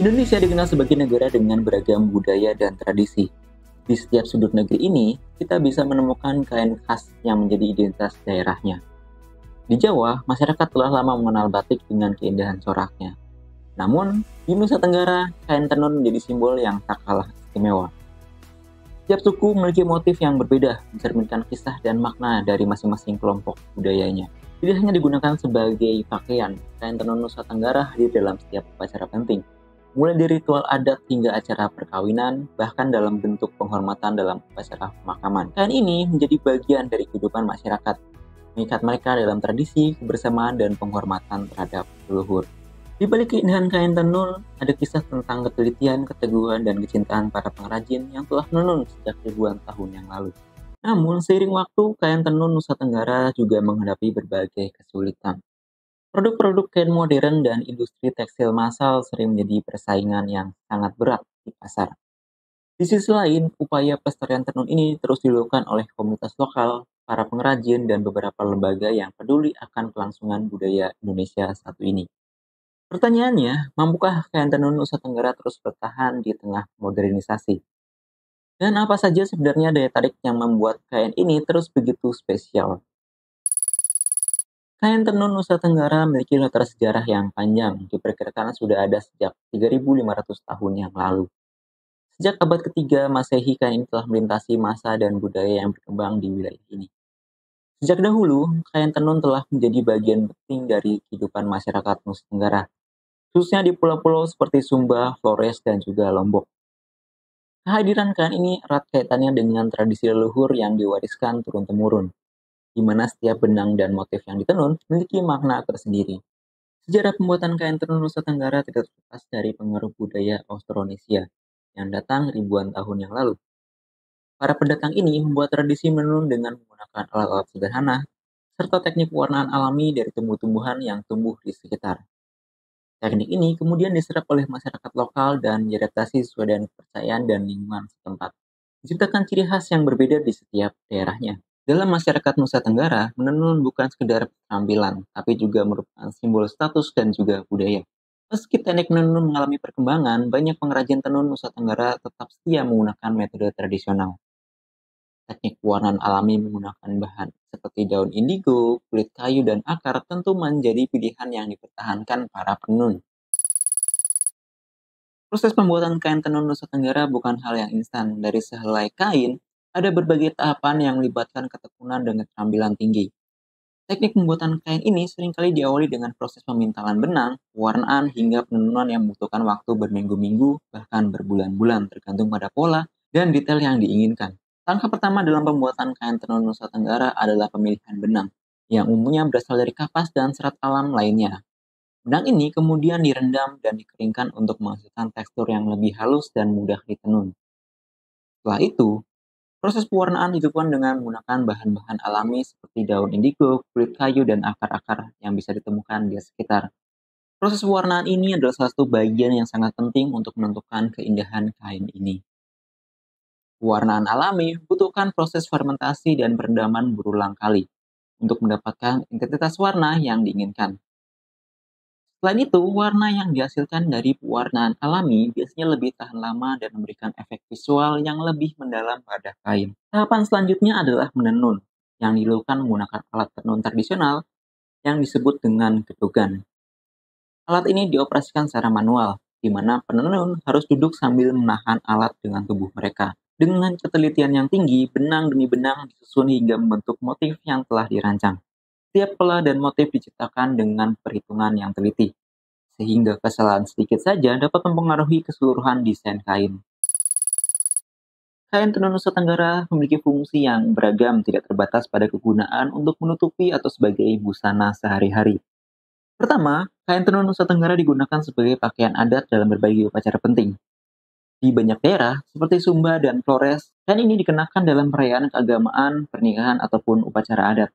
Indonesia dikenal sebagai negara dengan beragam budaya dan tradisi. Di setiap sudut negeri ini, kita bisa menemukan kain khas yang menjadi identitas daerahnya. Di Jawa, masyarakat telah lama mengenal batik dengan keindahan coraknya. Namun, di Nusa Tenggara, kain tenun menjadi simbol yang tak kalah istimewa. Setiap suku memiliki motif yang berbeda, mencerminkan kisah dan makna dari masing-masing kelompok budayanya. Tidak hanya digunakan sebagai pakaian, kain tenun Nusa Tenggara hadir dalam setiap upacara penting, mulai dari ritual adat hingga acara perkawinan, bahkan dalam bentuk penghormatan dalam upacara pemakaman. Kain ini menjadi bagian dari kehidupan masyarakat, mengikat mereka dalam tradisi, kebersamaan, dan penghormatan terhadap leluhur. Di balik keindahan kain tenun, ada kisah tentang ketelitian, keteguhan, dan kecintaan para pengrajin yang telah menenun sejak ribuan tahun yang lalu. Namun, seiring waktu, kain tenun Nusa Tenggara juga menghadapi berbagai kesulitan. Produk-produk kain modern dan industri tekstil massal sering menjadi persaingan yang sangat berat di pasar. Di sisi lain, upaya pelestarian tenun ini terus dilakukan oleh komunitas lokal, para pengrajin, dan beberapa lembaga yang peduli akan kelangsungan budaya Indonesia satu ini. Pertanyaannya, mampukah kain tenun Nusa Tenggara terus bertahan di tengah modernisasi? Dan apa saja sebenarnya daya tarik yang membuat kain ini terus begitu spesial? Kain tenun Nusa Tenggara memiliki latar sejarah yang panjang, diperkirakan sudah ada sejak 3.500 tahun yang lalu. Sejak abad ketiga Masehi, kain ini telah melintasi masa dan budaya yang berkembang di wilayah ini. Sejak dahulu, kain tenun telah menjadi bagian penting dari kehidupan masyarakat Nusa Tenggara, khususnya di pulau-pulau seperti Sumba, Flores, dan juga Lombok. Kehadiran kain ini erat kaitannya dengan tradisi leluhur yang diwariskan turun-temurun di mana setiap benang dan motif yang ditenun memiliki makna tersendiri. Sejarah pembuatan kain tenun Nusa Tenggara tidak terlepas dari pengaruh budaya Austronesia yang datang ribuan tahun yang lalu. Para pendatang ini membuat tradisi menenun dengan menggunakan alat-alat sederhana serta teknik pewarnaan alami dari tumbuh-tumbuhan yang tumbuh di sekitar. Teknik ini kemudian diserap oleh masyarakat lokal dan diadaptasi sesuai dengan kepercayaan dan lingkungan setempat. Menciptakan ciri khas yang berbeda di setiap daerahnya. Dalam masyarakat Nusa Tenggara, menenun bukan sekedar tampilan, tapi juga merupakan simbol status dan juga budaya. Meski teknik menenun mengalami perkembangan, banyak pengrajin tenun Nusa Tenggara tetap setia menggunakan metode tradisional. Teknik pewarnaan alami menggunakan bahan seperti daun indigo, kulit kayu, dan akar tentu menjadi pilihan yang dipertahankan para penenun. Proses pembuatan kain tenun Nusa Tenggara bukan hal yang instan. Dari sehelai kain, ada berbagai tahapan yang melibatkan ketekunan dan keterampilan tinggi. Teknik pembuatan kain ini sering kali diawali dengan proses pemintalan benang, pewarnaan, hingga penenunan yang membutuhkan waktu berminggu-minggu, bahkan berbulan-bulan, tergantung pada pola dan detail yang diinginkan. Langkah pertama dalam pembuatan kain tenun Nusa Tenggara adalah pemilihan benang, yang umumnya berasal dari kapas dan serat alam lainnya. Benang ini kemudian direndam dan dikeringkan untuk menghasilkan tekstur yang lebih halus dan mudah ditenun. Setelah itu, Proses pewarnaan dilakukan dengan menggunakan bahan-bahan alami seperti daun indigo, kulit kayu, dan akar-akar yang bisa ditemukan di sekitar. Proses pewarnaan ini adalah salah satu bagian yang sangat penting untuk menentukan keindahan kain ini. Pewarnaan alami membutuhkan proses fermentasi dan perendaman berulang kali untuk mendapatkan intensitas warna yang diinginkan. Selain itu, warna yang dihasilkan dari pewarnaan alami biasanya lebih tahan lama dan memberikan efek visual yang lebih mendalam pada kain. Tahapan selanjutnya adalah menenun, yang dilakukan menggunakan alat tenun tradisional yang disebut dengan gedogan. Alat ini dioperasikan secara manual, di mana penenun harus duduk sambil menahan alat dengan tubuh mereka. Dengan ketelitian yang tinggi, benang demi benang disusun hingga membentuk motif yang telah dirancang. Setiap pola dan motif diciptakan dengan perhitungan yang teliti, sehingga kesalahan sedikit saja dapat mempengaruhi keseluruhan desain kain. Kain tenun Nusa Tenggara memiliki fungsi yang beragam tidak terbatas pada kegunaan untuk menutupi atau sebagai busana sehari-hari. Pertama, kain tenun Nusa Tenggara digunakan sebagai pakaian adat dalam berbagai upacara penting. Di banyak daerah, seperti Sumba dan Flores, kain ini dikenakan dalam perayaan keagamaan, pernikahan, ataupun upacara adat.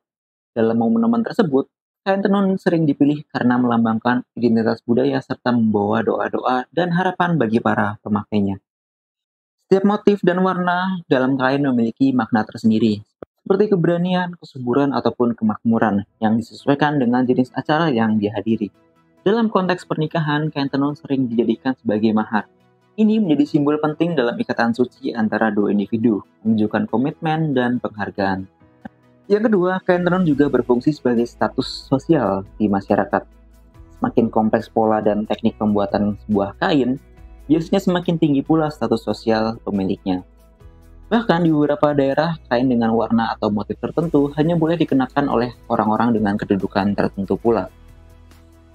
Dalam momen-momen tersebut, kain tenun sering dipilih karena melambangkan identitas budaya serta membawa doa-doa dan harapan bagi para pemakainya. Setiap motif dan warna dalam kain memiliki makna tersendiri, seperti keberanian, kesuburan, ataupun kemakmuran yang disesuaikan dengan jenis acara yang dihadiri. Dalam konteks pernikahan, kain tenun sering dijadikan sebagai mahar. Ini menjadi simbol penting dalam ikatan suci antara dua individu, menunjukkan komitmen dan penghargaan. Yang kedua, kain tenun juga berfungsi sebagai status sosial di masyarakat. Semakin kompleks pola dan teknik pembuatan sebuah kain, biasanya semakin tinggi pula status sosial pemiliknya. Bahkan di beberapa daerah, kain dengan warna atau motif tertentu hanya boleh dikenakan oleh orang-orang dengan kedudukan tertentu pula.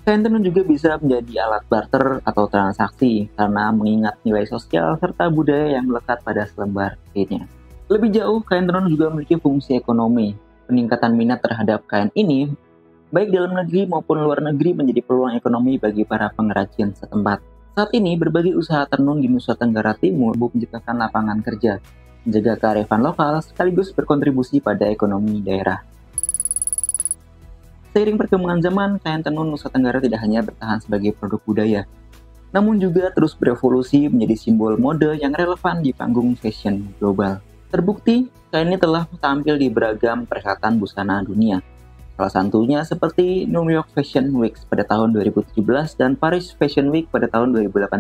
Kain tenun juga bisa menjadi alat barter atau transaksi karena mengingat nilai sosial serta budaya yang melekat pada selembar kainnya. Lebih jauh, kain tenun juga memiliki fungsi ekonomi. Peningkatan minat terhadap kain ini, baik dalam negeri maupun luar negeri menjadi peluang ekonomi bagi para pengrajin setempat. Saat ini, berbagai usaha tenun di Nusa Tenggara Timur menciptakan lapangan kerja, menjaga kearifan lokal sekaligus berkontribusi pada ekonomi daerah. Seiring perkembangan zaman, kain tenun Nusa Tenggara tidak hanya bertahan sebagai produk budaya, namun juga terus berevolusi menjadi simbol mode yang relevan di panggung fashion global. Terbukti, kain ini telah tampil di beragam perhelatan busana dunia. Salah satunya seperti New York Fashion Week pada tahun 2017 dan Paris Fashion Week pada tahun 2018.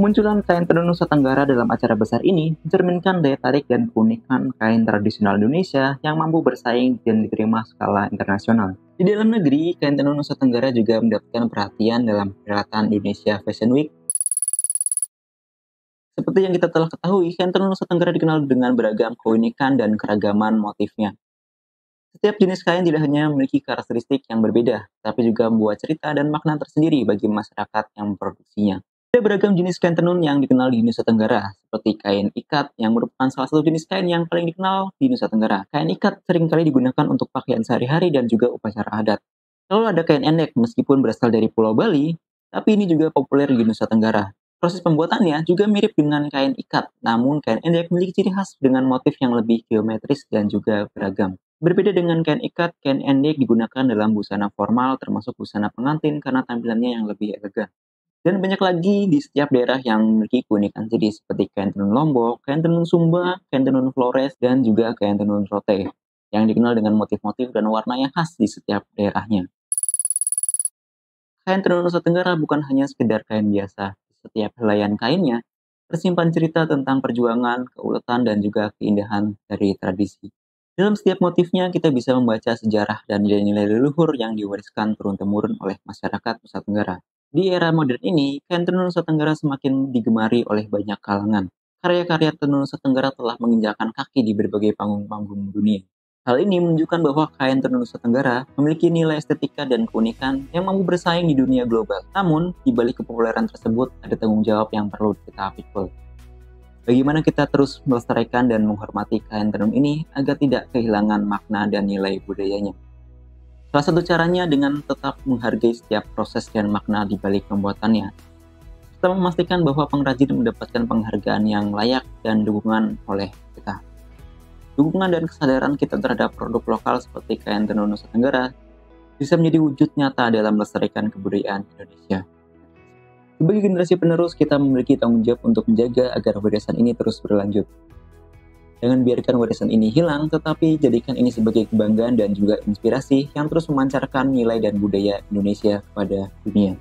Kemunculan kain tenun Nusa Tenggara dalam acara besar ini mencerminkan daya tarik dan keunikan kain tradisional Indonesia yang mampu bersaing dan diterima skala internasional. Di dalam negeri, kain tenun Nusa Tenggara juga mendapatkan perhatian dalam perhelatan Indonesia Fashion Week. Seperti yang kita telah ketahui, kain tenun Nusa Tenggara dikenal dengan beragam keunikan dan keragaman motifnya. Setiap jenis kain tidak hanya memiliki karakteristik yang berbeda, tapi juga membuat cerita dan makna tersendiri bagi masyarakat yang memproduksinya. Ada beragam jenis kain tenun yang dikenal di Nusa Tenggara, seperti kain ikat yang merupakan salah satu jenis kain yang paling dikenal di Nusa Tenggara. Kain ikat sering kali digunakan untuk pakaian sehari-hari dan juga upacara adat. Lalu ada kain endek, meskipun berasal dari Pulau Bali, tapi ini juga populer di Nusa Tenggara. Proses pembuatannya juga mirip dengan kain ikat, namun kain endek memiliki ciri khas dengan motif yang lebih geometris dan juga beragam. Berbeda dengan kain ikat, kain endek digunakan dalam busana formal termasuk busana pengantin karena tampilannya yang lebih elegan. Dan banyak lagi di setiap daerah yang memiliki keunikan jadi seperti kain tenun Lombok, kain tenun Sumba, kain tenun Flores, dan juga kain tenun Rote yang dikenal dengan motif-motif dan warna yang khas di setiap daerahnya. Kain tenun Nusa Tenggara bukan hanya sekedar kain biasa. Setiap helaian kainnya tersimpan cerita tentang perjuangan, keuletan, dan juga keindahan dari tradisi. Dalam setiap motifnya, kita bisa membaca sejarah dan nilai-nilai leluhur yang diwariskan turun-temurun oleh masyarakat Nusa Tenggara. Di era modern ini, kain tenun Nusa Tenggara semakin digemari oleh banyak kalangan. Karya-karya tenun Nusa Tenggara telah menginjakan kaki di berbagai panggung-panggung dunia. Hal ini menunjukkan bahwa kain tenun Nusa Tenggara memiliki nilai estetika dan keunikan yang mampu bersaing di dunia global. Namun, di balik kepopuleran tersebut ada tanggung jawab yang perlu kita pikul. Bagaimana kita terus melestarikan dan menghormati kain tenun ini agar tidak kehilangan makna dan nilai budayanya. Salah satu caranya dengan tetap menghargai setiap proses dan makna di balik pembuatannya. Kita memastikan bahwa pengrajin mendapatkan penghargaan yang layak dan dukungan oleh kita. Dukungan dan kesadaran kita terhadap produk lokal seperti kain tenun Nusa Tenggara bisa menjadi wujud nyata dalam melestarikan kebudayaan Indonesia. Sebagai generasi penerus, kita memiliki tanggung jawab untuk menjaga agar warisan ini terus berlanjut. Jangan biarkan warisan ini hilang, tetapi jadikan ini sebagai kebanggaan dan juga inspirasi yang terus memancarkan nilai dan budaya Indonesia kepada dunia.